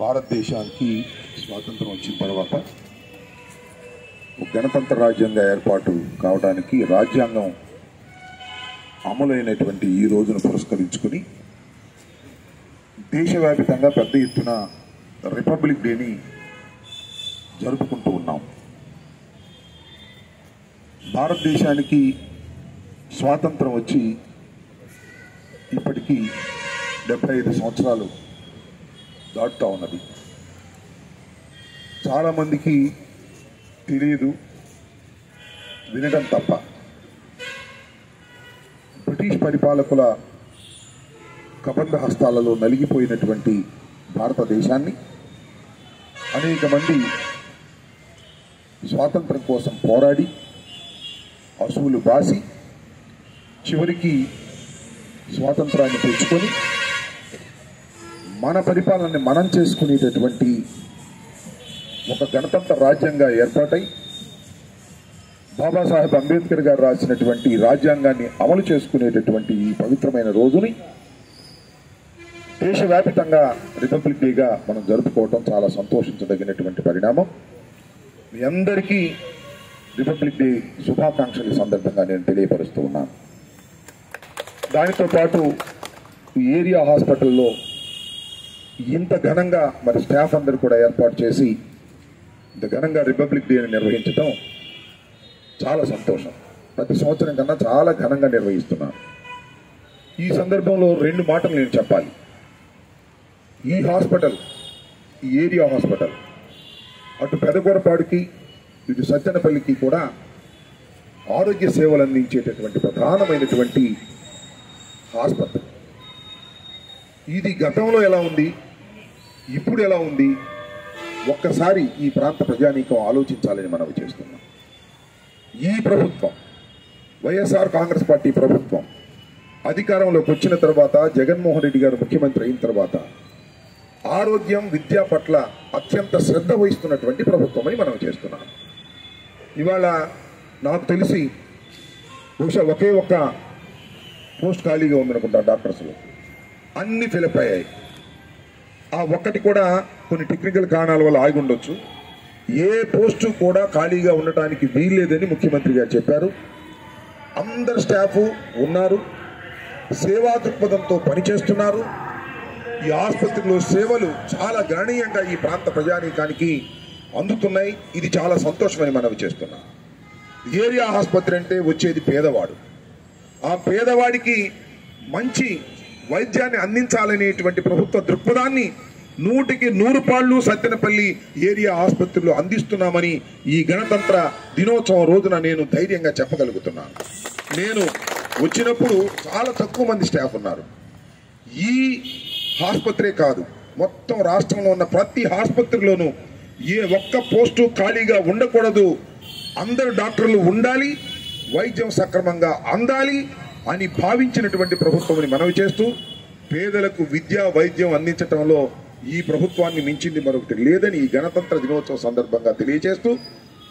భారతదేశానికి స్వాతంత్రం వచ్చిన తర్వాత గణతంత్ర రాజ్యంగా ఏర్పాటు కావడానికి రాజ్యాంగం అమలైనటువంటి ఈ రోజును పురస్కరించుకుని దేశవ్యాప్తంగా పెద్ద ఎత్తున రిపబ్లిక్ డేని జరుపుకుంటూ ఉన్నాం. భారతదేశానికి స్వాతంత్రం వచ్చి ఇప్పటికీ డెబ్బై ఐదు సంవత్సరాలు దాటుతూ ఉన్నది. చాలామందికి తెలియదు వినడం తప్ప. బ్రిటిష్ పరిపాలకుల కబంధ హస్తాలలో నలిగిపోయినటువంటి భారతదేశాన్ని అనేక మంది స్వాతంత్రం కోసం పోరాడి అసువులు బాసి చివరికి స్వాతంత్రాన్ని తెచ్చుకొని మన పరిపాలనని మనం చేసుకునేటటువంటి ఒక గణతంత్ర రాజ్యంగా ఏర్పాటై బాబాసాహెబ్ అంబేద్కర్ గారు రాసినటువంటి రాజ్యాంగాన్ని అమలు చేసుకునేటటువంటి ఈ పవిత్రమైన రోజుని దేశవ్యాపితంగా రిపబ్లిక్ డేగా మనం జరుపుకోవటం చాలా సంతోషించదగినటువంటి పరిణామం. మీ అందరికీ రిపబ్లిక్ డే శుభాకాంక్షలు సందర్భంగా నేను తెలియపరుస్తూ ఉన్నాను. దానితో పాటు ఈ ఏరియా హాస్పిటల్లో ఇంత ఘనంగా మరి స్టాఫ్ అందరు కూడా ఏర్పాటు చేసి ఇంత ఘనంగా రిపబ్లిక్ డేని నిర్వహించడం చాలా సంతోషం. ప్రతి సంవత్సరం కన్నా చాలా ఘనంగా నిర్వహిస్తున్నాను ఈ సందర్భంలో రెండు మాటలు నేను చెప్పాలి. ఈ హాస్పిటల్ ఈ ఏరియా హాస్పిటల్ అటు పెదగొరపాడుకి ఇటు సత్తెనపల్లికి కూడా ఆరోగ్య సేవలు అందించేటటువంటి ప్రధానమైనటువంటి హాస్పిటల్. ఇది గతంలో ఎలా ఉంది? ఇప్పుడు ఎలా ఉంది? ఒక్కసారి ఈ ప్రాంత ప్రజానీకం ఆలోచించాలని మనం చేస్తున్నాం. ఈ ప్రభుత్వం వైఎస్ఆర్ కాంగ్రెస్ పార్టీ ప్రభుత్వం అధికారంలోకి వచ్చిన తర్వాత జగన్మోహన్ రెడ్డి గారు ముఖ్యమంత్రి అయిన తర్వాత ఆరోగ్యం విద్య పట్ల అత్యంత శ్రద్ధ వహిస్తున్నటువంటి ప్రభుత్వం అని మనం చేస్తున్నాం. ఇవాళ నాకు తెలిసి బహుశా ఒకే ఒక్క పోస్ట్ ఖాళీగా ఉందనుకుంటా డాక్టర్స్లో. అన్ని ఫిలప్ అయ్యాయి. ఆ ఒక్కటి కూడా కొన్ని టెక్నికల్ కారణాల వల్ల ఆగి ఉండొచ్చు. ఏ పోస్టు కూడా ఖాళీగా ఉండటానికి వీల్లేదని ముఖ్యమంత్రి గారు చెప్పారు. అందరు స్టాఫ్ ఉన్నారు. సేవా దృక్పథంతో పనిచేస్తున్నారు. ఈ ఆసుపత్రిలో సేవలు చాలా గణనీయంగా ఈ ప్రాంత ప్రజానీకానికి అందుతున్నాయి. ఇది చాలా సంతోషమని మనవి చేస్తున్నాం. ఏరియా ఆసుపత్రి అంటే వచ్చేది పేదవాడు. ఆ పేదవాడికి మంచి వైద్యాన్ని అందించాలనేటువంటి ప్రభుత్వ దృక్పథాన్ని నూటికి నూరు పాళ్ళు సత్తెనపల్లి ఏరియా ఆసుపత్రిలో అందిస్తున్నామని ఈ గణతంత్ర దినోత్సవం రోజున నేను ధైర్యంగా చెప్పగలుగుతున్నాను. నేను వచ్చినప్పుడు చాలా తక్కువ మంది స్టాఫ్ ఉన్నారు. ఈ ఆసుపత్రే కాదు మొత్తం రాష్ట్రంలో ఉన్న ప్రతి ఆసుపత్రిలోనూ ఏ ఒక్క పోస్టు ఖాళీగా ఉండకూడదు. అందరు డాక్టర్లు ఉండాలి వైద్యం సక్రమంగా అందాలి అని భావించినటువంటి ప్రభుత్వం మనవి చేస్తూ పేదలకు విద్యా వైద్యం అందించడంలో ఈ ప్రభుత్వాన్ని మించింది మరొకటి లేదని ఈ గణతంత్ర దినోత్సవం సందర్భంగా తెలియజేస్తూ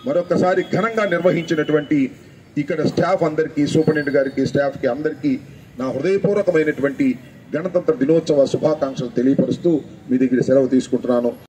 మరొకసారి ఘనంగా నిర్వహించినటువంటి ఇక్కడ స్టాఫ్ అందరికీ సూపరింటెండెంట్ గారికి స్టాఫ్కి అందరికీ నా హృదయపూర్వకమైనటువంటి గణతంత్ర దినోత్సవ శుభాకాంక్షలు తెలియపరుస్తూ మీ దగ్గర సెలవు తీసుకుంటున్నాను.